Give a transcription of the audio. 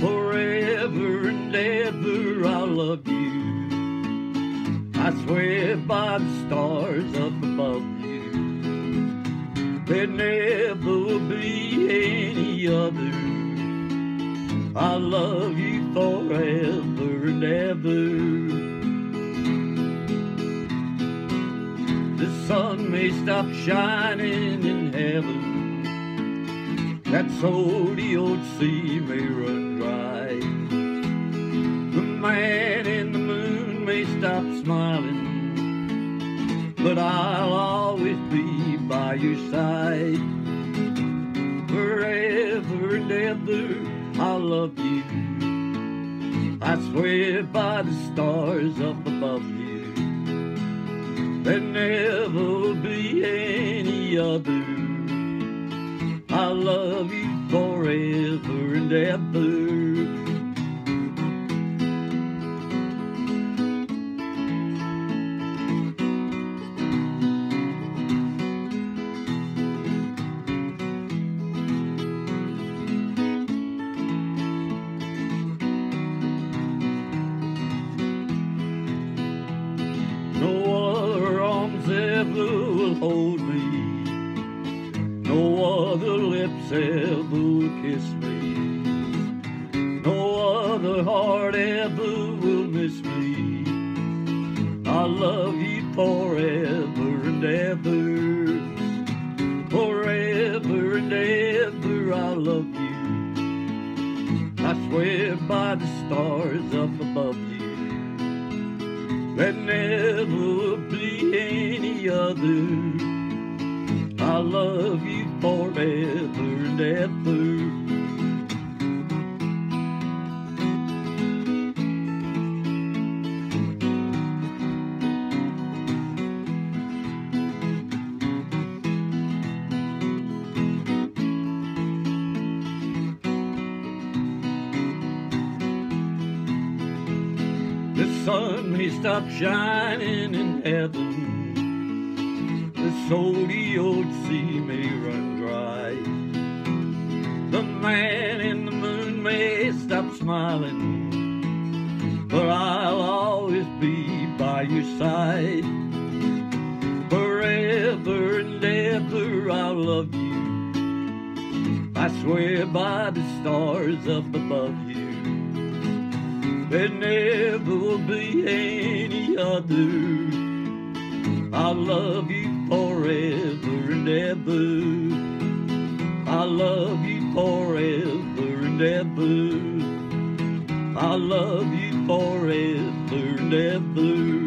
Forever and ever I'll love you. I swear by the stars up above you. There never will be any other. I love you forever may stop shining in heaven. That salty old sea may run dry. The man in the moon may stop smiling, but I'll always be by your side. Forever and ever, I'll love you. I swear by the stars up above you, there never be any other. I love you forever and ever. Other lips ever will kiss me. No other heart ever will miss me. I love you forever and ever. Forever and ever I love you. I swear by the stars up above you. There never will be any other. I love you ever. The sun may stop shining in heaven. The salty old sea may run dry. The man in the moon may stop smiling. But I'll always be by your side. Forever and ever I'll love you. I swear by the stars up above you. There never will be any other. I'll love you forever and ever. Forever and ever. I love you forever and ever.